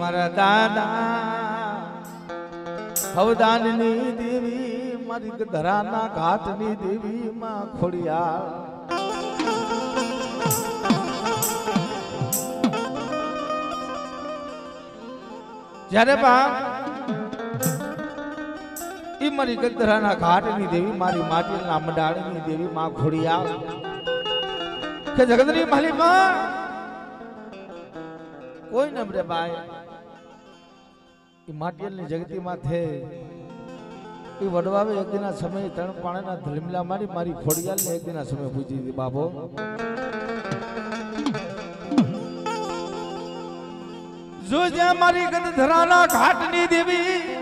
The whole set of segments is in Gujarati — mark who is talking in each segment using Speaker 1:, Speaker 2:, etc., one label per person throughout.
Speaker 1: મારા દાદા હવદાનની દેવી, મારી ધરાના ઘાટની દેવી માં ખોડિયા જ્યારે બા એ મારી ગંધરાના ઘાટની દેવી, મારી માટીના મંડાળની દેવી માં ખોડિયાર. કે જગતની માલિકા કોઈ ન રે બાય એ માટીની જગતી માં થે. એ વડવાવે એક દિના સમય ત્રણ પાણીના ધલમીલા મારી મારી ખોડિયાલ ને એક દિના સમય પૂછી દીધી બાબો જો જ્યાં મારી ગંધરાના ઘાટની દેવી.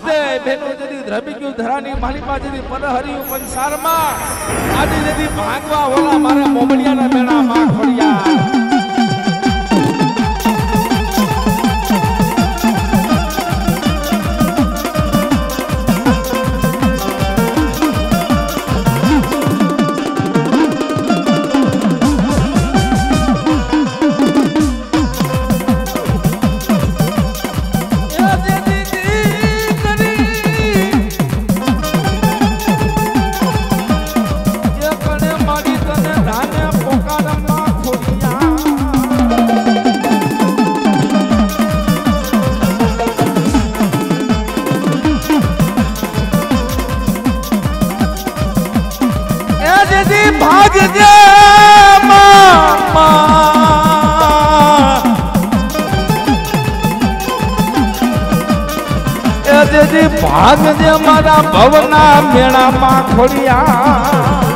Speaker 1: હાથે બહેનો જદી રમી ગયું ધરાની માલિપા જેદી પર હરિયું પંસારમાં આજે જદી ભાગવા ઓલા મારા મોમડિયાના મેળામાં ખોડિયા એ જેદી ભાગજે મારા ભવના મેળામાં ખોડિયા.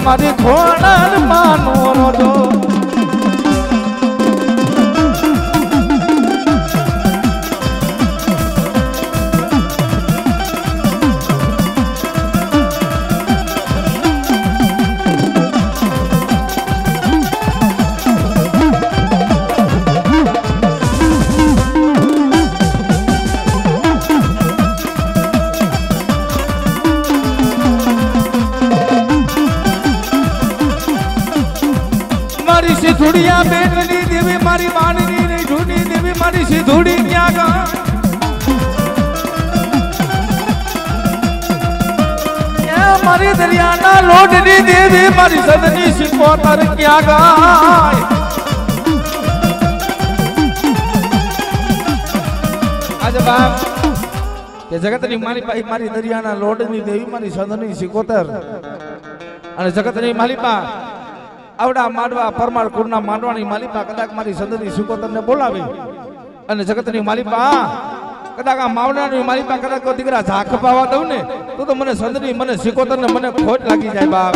Speaker 1: તમારી ખોડલમાં માનો એ મારી મારી સિધુડિયા બેનની દેવી મારી વાણની ની જૂની દેવી મારી સિધુડી ત્યાં ગા મારી દરિયાના લોટની દેવી મારી સદની સિકોતર ક્યાં ગાય આજે બાપ, કે જગતની મારી પાસે મારી દરિયાના લોટની દેવી મારી સદની સિકોતર અને જગતની માલિપા આવડા માંડવા પરમાર કુરના માંડવાની માલિપા કદાચ મારી સંદની સુકોતરને બોલાવી. અને જગતની માલિપા કદાચ આ માવડાની માલિપા કદાચ દીકરા ઝાખ પાવા દઉં ને, તો તો મને સંદની મને સિકોતરને મને ખોટ લાગી જાય બાપ.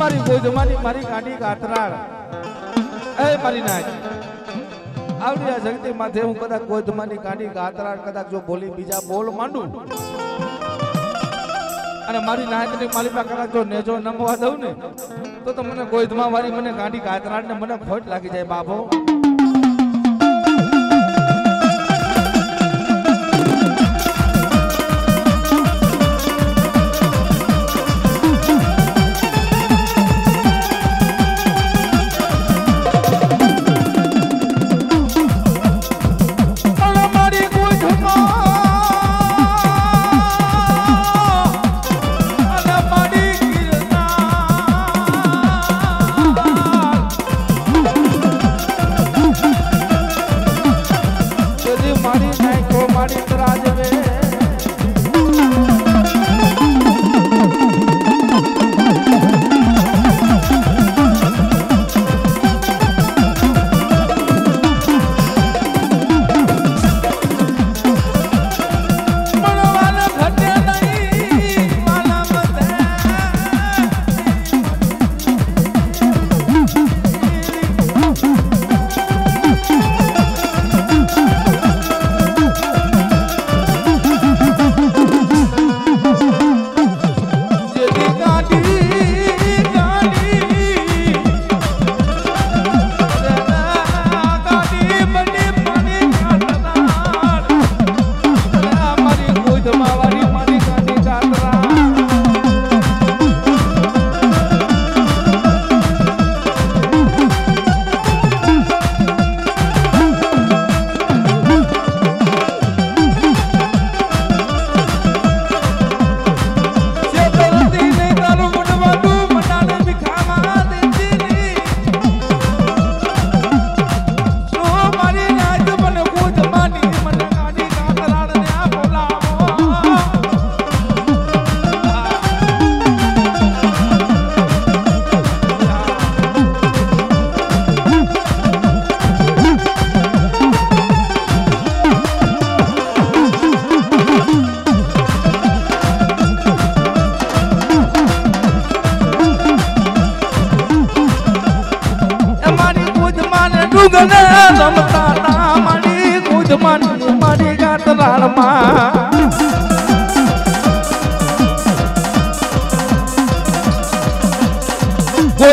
Speaker 1: મારી ગોદમાની આવડી આ જગતી માથે કદાચ ગોદમાની ગાડી કાતરાળ કદાચ જો બોલી બીજા બોલ માંડું. અને મારી નાયકની માલિકા કદાચ જો નેજો નમવા દઉં ને, તો મને ગોદમા વાળી મને ગાડી ગાતરાડ ને મને ખોટ લાગી જાય બાપો.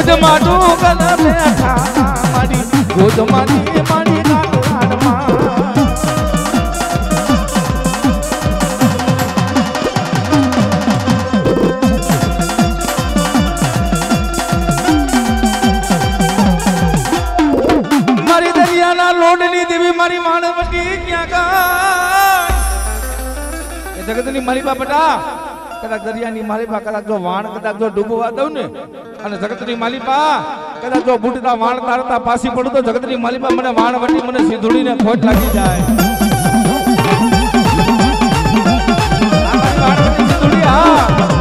Speaker 1: ગોદમાં ડુગને બેઠા મારી ગોદમાની મારી મારી દરિયાના લોડની દેવી મારી માણવતી ક્યાં કા જગતની મારી બાપટા કદાચ દરિયાની માલિપા, કદાચ જો વાણ, કદાચ જો ડૂબવા દઉં ને, અને જગતની માલિપા, કદાચ જો બુટતા વાણ તારતા પાછી પડું તો જગતની માલિપા મને વાણ વટી મને સીધુડીને ખોટ લાગી જાય. હા.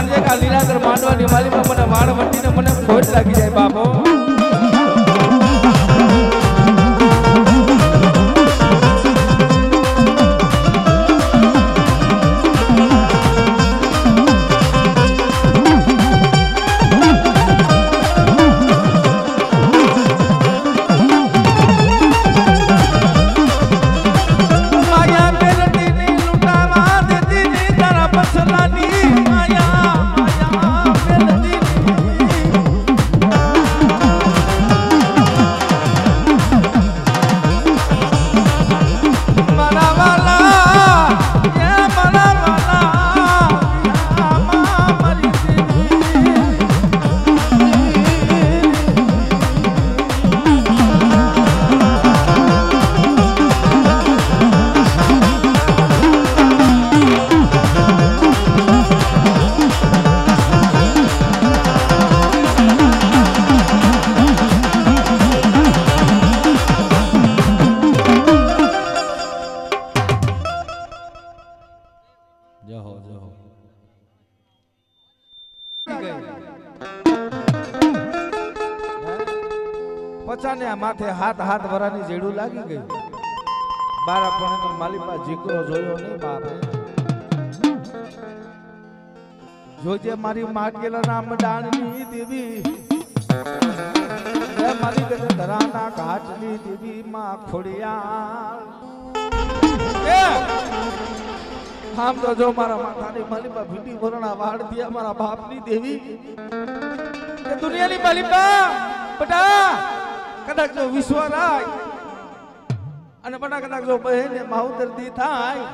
Speaker 1: માનજે કે લીલાધર માંડવાની માલિપા મને વાળ વટીને મને ખોટ લાગી જાય બાપો. હાથ હાથ વરાની જેડું લાગી ગઈ. બારા પણ માલિપા જીકરો જોયો નહીં બાપે જોજે મારી માટેલા નામ ડાણની દેવી. મારી ધરાના ઘાટની દેવી માં ખોડિયા આમ તો જો મારા માથાની માલિપા ભીટી વરણા વાડ દિયા મારા બાપની દેવી. દુનિયાની માલિપા, બટા! કદાચ જો વિશ્વ વિશ્વરાય અને બટા કદાચ જો બહેન માવતર દી થાય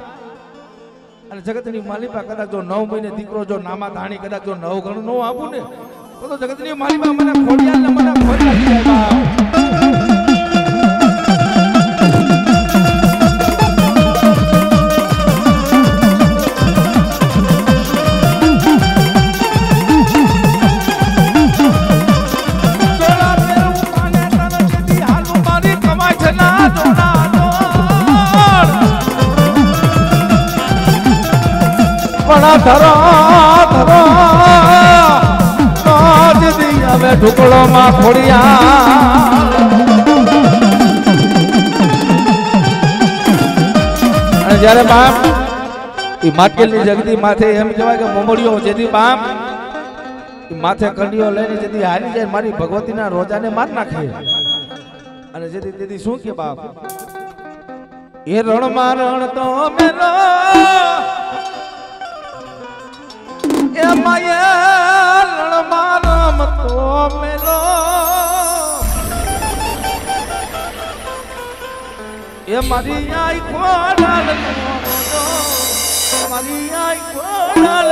Speaker 1: અને જગતની માલિપા કદાચ જો નવ મહિને દીકરો જો નામા ધાણી કદાચ જો નવ ગણું નો આપું ને, તો જગતની માલિપા મને ખોડિયા મને ખોડિયા પણ ધરો ધરો કાજ દી હવે ઢુકડો માં ખોડિયા અને જ્યારે બાપ એ માટેલની જગતી માથે એમ કહેવાય કે મોમડીઓ જેથી બાપ માથે કંડીઓ લઈને જેથી હારી જાય, મારી ભગવતીના રોજાને માર નાખે. અને જેથી તેથી શું કે બાપ? એ રણમાં રણ તો એ માયા રણ મારમ તો મેલો. એ મારી આઈ ખોડાલ મારી આઈ ખોડાલ